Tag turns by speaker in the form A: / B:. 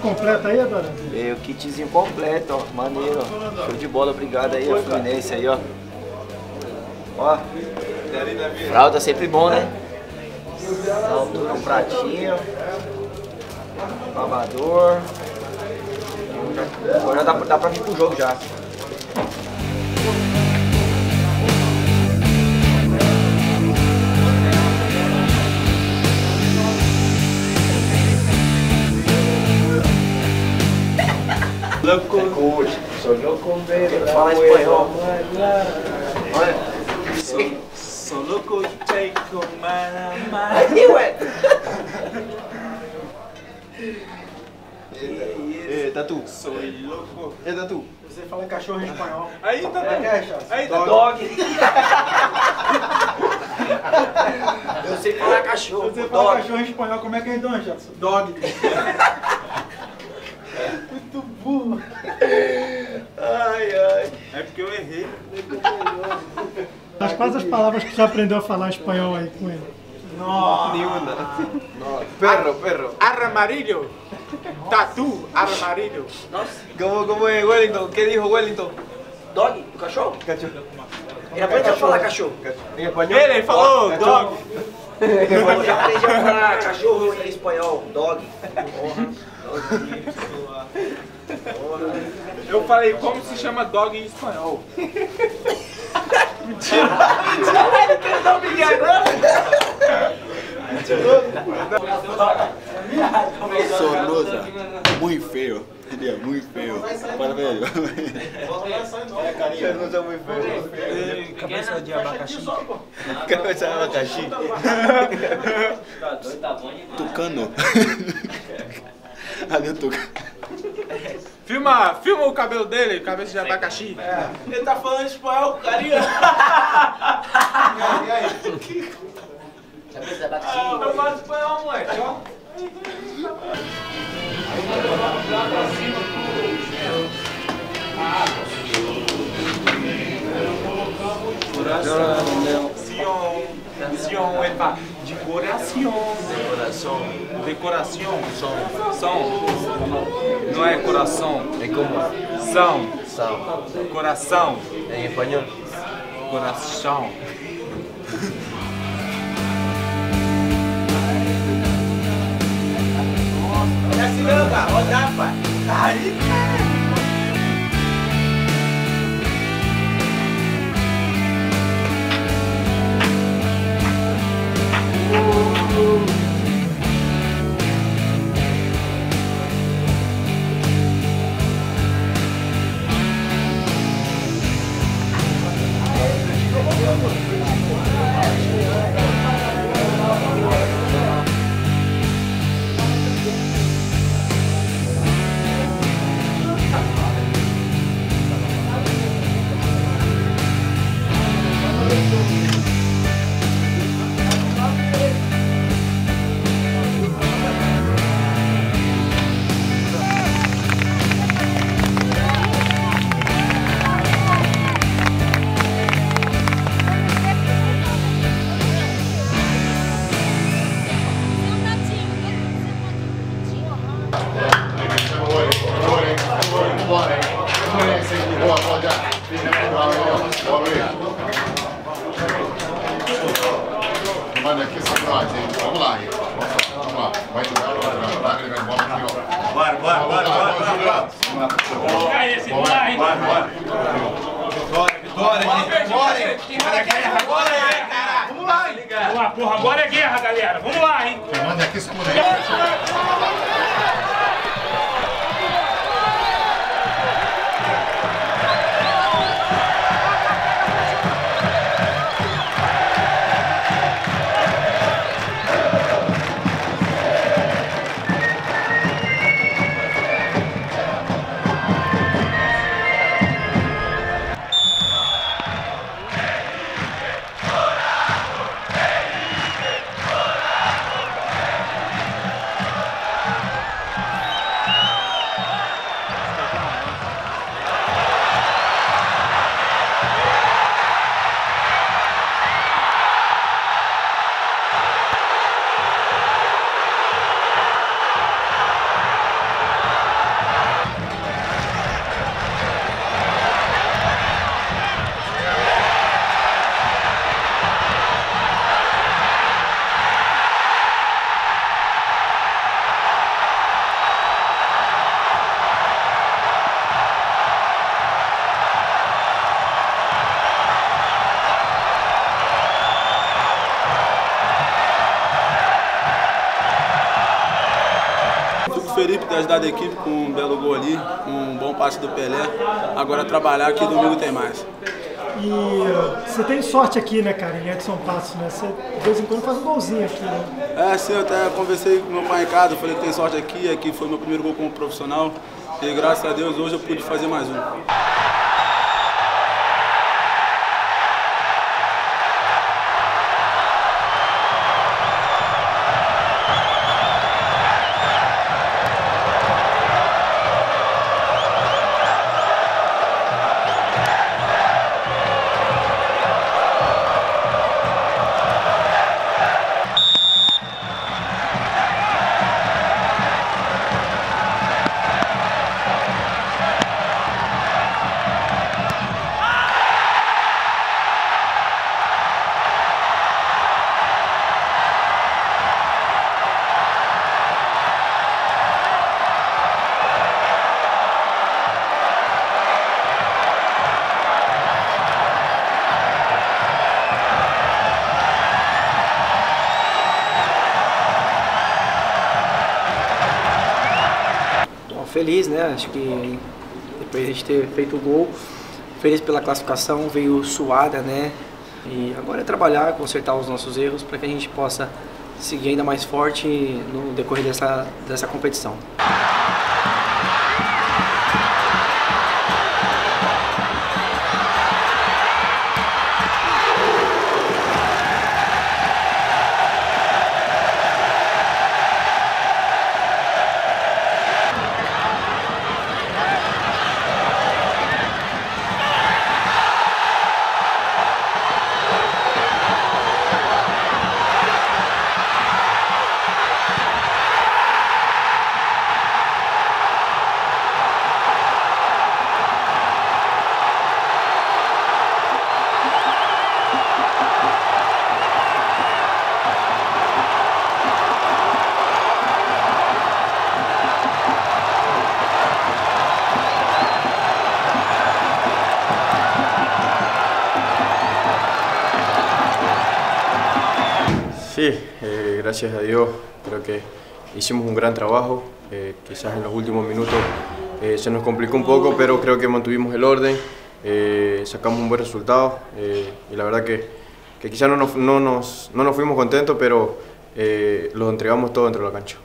A: Kit completo aí, Adora?
B: Veio o kitzinho completo, ó. Maneiro, ó. Show de bola, obrigado aí, ó. Fluminense aí, ó. Ó. Fralda sempre bom, né? Altura, um pratinho. Lavador. Agora dá, dá pra vir pro jogo já. Louco, coach. Sou louco, velho. Fala espanhol. Olha.
C: Sou louco de comer
B: Aí, ué.
D: Ei, Tatu.
C: Sou louco.
D: Ei, Tatu.
A: Você fala cachorro em espanhol.
C: Aí
A: Como é é?
C: Aí tá
B: Dog. Eu sei falar cachorro.
A: Você fala
B: Dog.
A: cachorro em espanhol, como é que é então, Chato? Dog. Burro.
B: Ai, ai.
C: É porque eu errei.
A: Mas quais as palavras que você aprendeu a falar espanhol aí com ele?
D: Nenhuma. Perro, perro.
C: Armarillo. Tatu. Armarillo.
B: Nossa.
D: ¿Cómo, ¿Cómo es Wellington? ¿Qué dijo Wellington?
B: Dog? O cachorro?
D: Cachorro.
B: Ele aprendeu a falar cachorro.
D: En español.
C: Ele falou dog.
B: Eu já aprendi a falar cachorro em espanhol. Dog.
C: Eu falei como se chama dog em espanhol.
E: Sornosa, muy feo. Sería muy feo. Para ver.
D: Sornosa muy feo.
C: Cabeça de abacaxi.
D: Cabeza de abacaxi.
E: Tucano. Cadê o tucano?
C: Filma, filma o cabelo dele, cabeça de abacaxi.
B: Ele tá falando espanhol, carinha. Eu falo espanhol, moleque. ó. Coração.
C: Decoração, som, som. Não é coração,
B: É como
C: são,
B: são.
C: coração,
B: Em espanhol.
C: coração.
B: Pai. Aí,
E: Manda Vai.
F: Vitória, gente. Vitória. Guerra, agora é, cara. Vamos lá, hein?
G: Vamos lá, porra, agora é guerra, galera. Vamos lá, hein?
E: Manda aqui esse moleque.
H: Ajudado a equipe com um belo gol ali, um bom passe do Pelé. Agora trabalhar que domingo tem mais.
A: E uh, você tem sorte aqui, né, cara, em Edson Passos, né? Você de vez em quando faz um golzinho aqui, né?
H: É, sim, eu até conversei com meu pai em casa, falei que tem sorte aqui, aqui foi meu primeiro gol como profissional. E graças a Deus hoje eu pude fazer mais um.
I: Feliz, né? Acho que depois de a gente ter feito o gol, feliz pela classificação, veio suada, né? E agora é trabalhar, consertar os nossos erros para que a gente possa seguir ainda mais forte no decorrer dessa, dessa competição.
J: Gracias a Dios creo que hicimos un gran trabajo, eh, quizás en los últimos minutos eh, se nos complicó un poco, pero creo que mantuvimos el orden, eh, sacamos un buen resultado y la verdad que, que quizás no nos, no, nos, no nos fuimos contentos, pero lo entregamos todo dentro de la cancha.